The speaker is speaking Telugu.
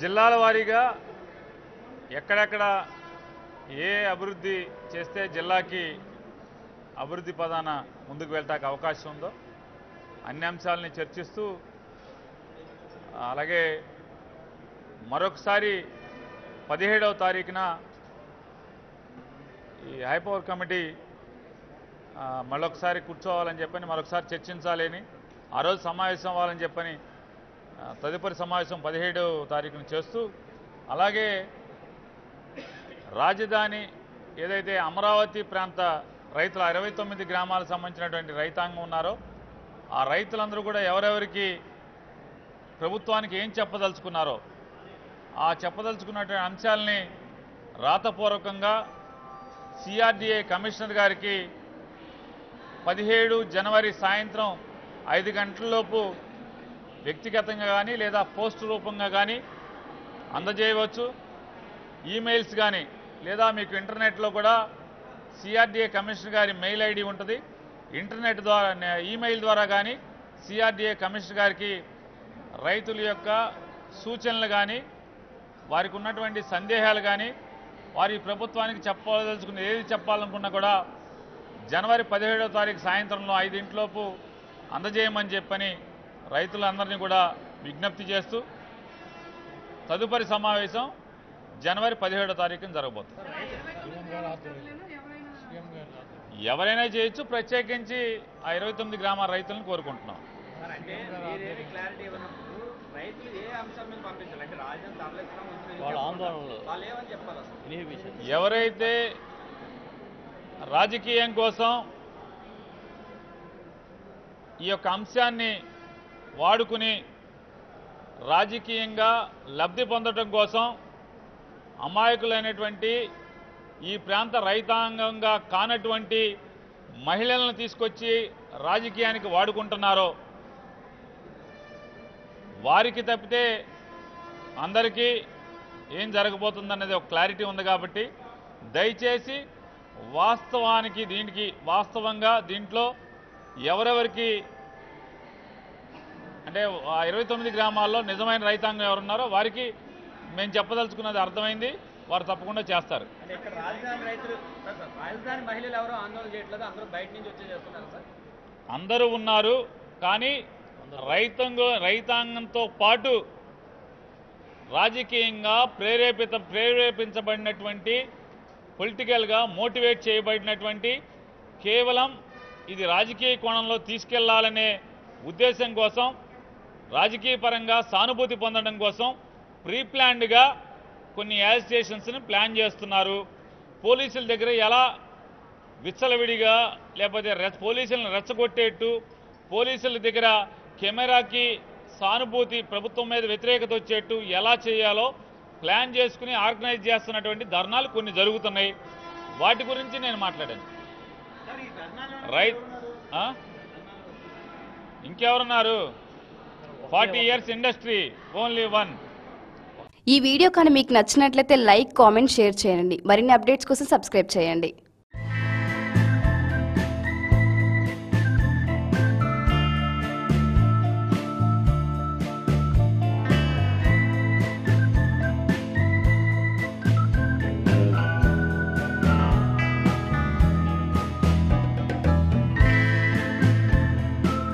జిల్లాల వారీగా ఎక్కడెక్కడ ఏ అభివృద్ధి చేస్తే జిల్లాకి అభివృద్ధి పదాన ముందుకు వెళ్ళటానికి అవకాశం ఉందో అన్ని అంశాలని చర్చిస్తూ అలాగే మరొకసారి పదిహేడవ తారీఖున ఈ హైపవర్ కమిటీ మళ్ళొకసారి కూర్చోవాలని చెప్పని మరొకసారి చర్చించాలని ఆ రోజు సమావేశం అవ్వాలని చెప్పని తదుపరి సమావేశం పదిహేడవ తారీఖున చేస్తూ అలాగే రాజధాని ఏదైతే అమరావతి ప్రాంత రైతుల ఇరవై తొమ్మిది గ్రామాలకు సంబంధించినటువంటి రైతాంగం ఉన్నారో ఆ రైతులందరూ కూడా ఎవరెవరికి ప్రభుత్వానికి ఏం చెప్పదలుచుకున్నారో ఆ చెప్పదలుచుకున్నటువంటి అంశాలని రాతపూర్వకంగా సిఆర్డీఏ కమిషనర్ గారికి పదిహేడు జనవరి సాయంత్రం ఐదు గంటలలోపు వ్యక్తిగతంగా కానీ లేదా పోస్ట్ రూపంగా కానీ అందజేయవచ్చు. ఈమెయిల్స్ కానీ లేదా మీకు ఇంటర్నెట్లో కూడా సిఆర్డీఏ కమిషనర్ గారి మెయిల్ ఐడి ఉంటుంది. ఇంటర్నెట్ ద్వారా ఈమెయిల్ ద్వారా కానీ సిఆర్డీఏ కమిషనర్ గారికి రైతుల యొక్క సూచనలు కానీ వారికి ఉన్నటువంటి సందేహాలు కానీ వారి ప్రభుత్వానికి చెప్పదలుచుకుని ఏది చెప్పాలనుకున్నా కూడా జనవరి పదిహేడవ తారీఖు సాయంత్రంలో ఐదింటిలోపు అందజేయమని చెప్పని రైతులందరినీ కూడా విజ్ఞప్తి చేస్తూ తదుపరి సమావేశం జనవరి పదిహేడో తారీఖున జరగబోతుంది. ఎవరైనా చేయొచ్చు ప్రత్యేకించి ఆ ఇరవై తొమ్మిది గ్రామాల రైతులను కోరుకుంటున్నాం. ఎవరైతే రాజకీయం కోసం ఈ యొక్క అంశాన్ని వాడుకుని రాజకీయంగా లబ్ధి పొందటం కోసం అమాయకులైనటువంటి ఈ ప్రాంత రైతాంగంగా కానటువంటి మహిళలను తీసుకొచ్చి రాజకీయానికి వాడుకుంటున్నారో వారికి తప్పితే అందరికీ ఏం జరగబోతుందనేది ఒక క్లారిటీ ఉంది కాబట్టి దయచేసి వాస్తవానికి దీనికి వాస్తవంగా దీంట్లో ఎవరెవరికి అంటే ఆ ఇరవై తొమ్మిది గ్రామాల్లో నిజమైన రైతాంగం ఎవరున్నారో వారికి మేము చెప్పదలుచుకున్నది అర్థమైంది. వారు తప్పకుండా చేస్తారు. అందరూ ఉన్నారు కానీ రైతాంగ రైతాంగంతో పాటు రాజకీయంగా ప్రేరేపిత ప్రేరేపించబడినటువంటి పొలిటికల్గా మోటివేట్ చేయబడినటువంటి కేవలం ఇది రాజకీయ కోణంలో తీసుకెళ్ళాలనే ఉద్దేశం కోసం రాజకీయ పరంగా సానుభూతి పొందడం కోసం ప్రీ ప్లాన్డ్గా కొన్ని యాజిటేషన్స్ని ప్లాన్ చేస్తున్నారు. పోలీసుల దగ్గర ఎలా విచ్చలవిడిగా లేకపోతే పోలీసులను రెచ్చగొట్టేట్టు పోలీసుల దగ్గర కెమెరాకి సానుభూతి ప్రభుత్వం మీద వ్యతిరేకత వచ్చేట్టు ఎలా చేయాలో ప్లాన్ చేసుకుని ఆర్గనైజ్ చేస్తున్నటువంటి ధర్నాలు కొన్ని జరుగుతున్నాయి. వాటి గురించి నేను మాట్లాడాను. రైట్? ఇంకెవరున్నారు? Forty years industry only one. ఈ వీడియో కానీ మీకు నచ్చినట్లయితే లైక్ కామెంట్ షేర్ చేయండి. మరిన్ని అప్డేట్స్ కోసం సబ్స్క్రైబ్ చేయండి.